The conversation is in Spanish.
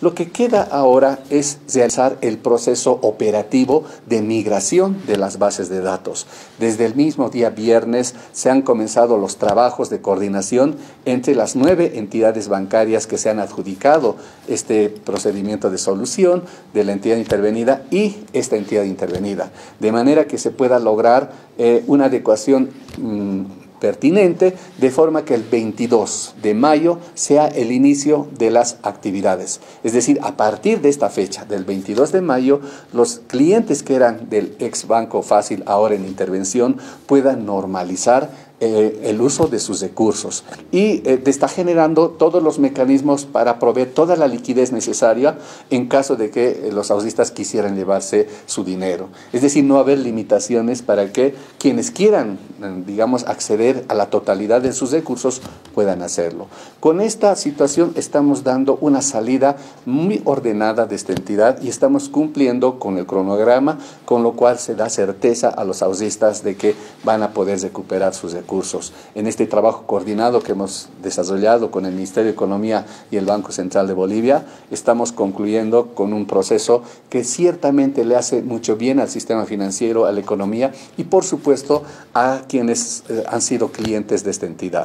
Lo que queda ahora es realizar el proceso operativo de migración de las bases de datos. Desde el mismo día viernes se han comenzado los trabajos de coordinación entre las nueve entidades bancarias que se han adjudicado este procedimiento de solución de la entidad intervenida y esta entidad intervenida, de manera que se pueda lograr eh, una adecuación mm, pertinente, de forma que el 22 de mayo sea el inicio de las actividades. Es decir, a partir de esta fecha, del 22 de mayo, los clientes que eran del ex Banco Fácil, ahora en intervención, puedan normalizar eh, el uso de sus recursos y eh, está generando todos los mecanismos para proveer toda la liquidez necesaria en caso de que eh, los ausistas quisieran llevarse su dinero. Es decir, no haber limitaciones para que quienes quieran, digamos, acceder a la totalidad de sus recursos puedan hacerlo. Con esta situación estamos dando una salida muy ordenada de esta entidad y estamos cumpliendo con el cronograma, con lo cual se da certeza a los ausistas de que van a poder recuperar sus recursos recursos. En este trabajo coordinado que hemos desarrollado con el Ministerio de Economía y el Banco Central de Bolivia, estamos concluyendo con un proceso que ciertamente le hace mucho bien al sistema financiero, a la economía y por supuesto a quienes eh, han sido clientes de esta entidad.